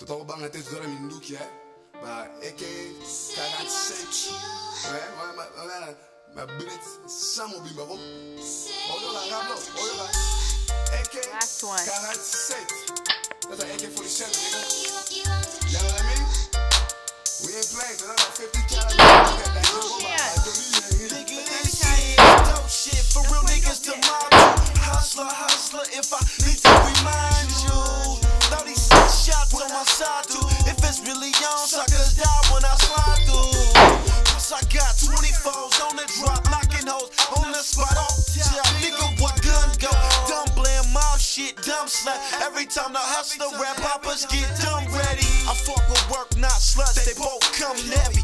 Totoo bang het is door een doekje, hè? Maar ik karat set. Ouais, ouais, ma, ma, ma brit, samo bimba bom. Oyo la rablo, oyo la. AK, Last one. karat set. That's an AK-47, dumb slut. Every time the hustler rap, poppers get dumb ready. I fuck with work, not sluts, they both come heavy.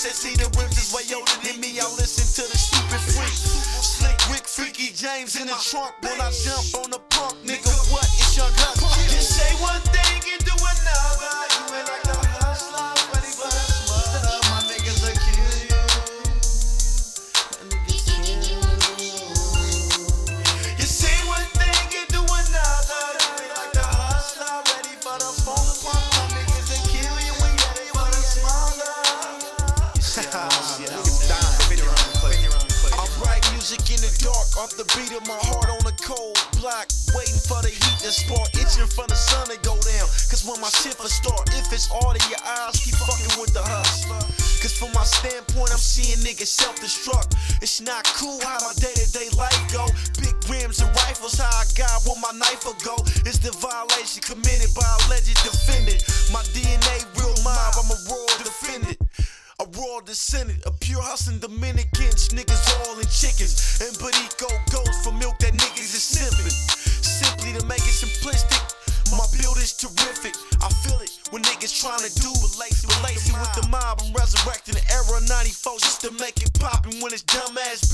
7-3 they see the rims is way older than me. I listen to the stupid freak. Slick Rick, Freaky James in the trunk. When I jump on the punk, nigga, what? It's young hustler. You say one thing music in the dark, off the beat of my heart on a cold block. Waiting for the heat to spark, itching for the sun to go down. Cause when my shit for start, if it's all in your eyes, keep fucking with the hustler. Cause from my standpoint, I'm seeing niggas self destruct. It's not cool how my day to day life go. Big rims and rifles, how I got where my knife will go. It's the violation committed by a alleged Raw descendant, a pure hustling Dominicans, niggas all in chickens. And Barico goes for milk that niggas is simping. Simply to make it simplistic, my build is terrific. I feel it when niggas trying to do relate, relate with the mob. I'm resurrecting the era of 94 just to make it poppin' when it's dumbass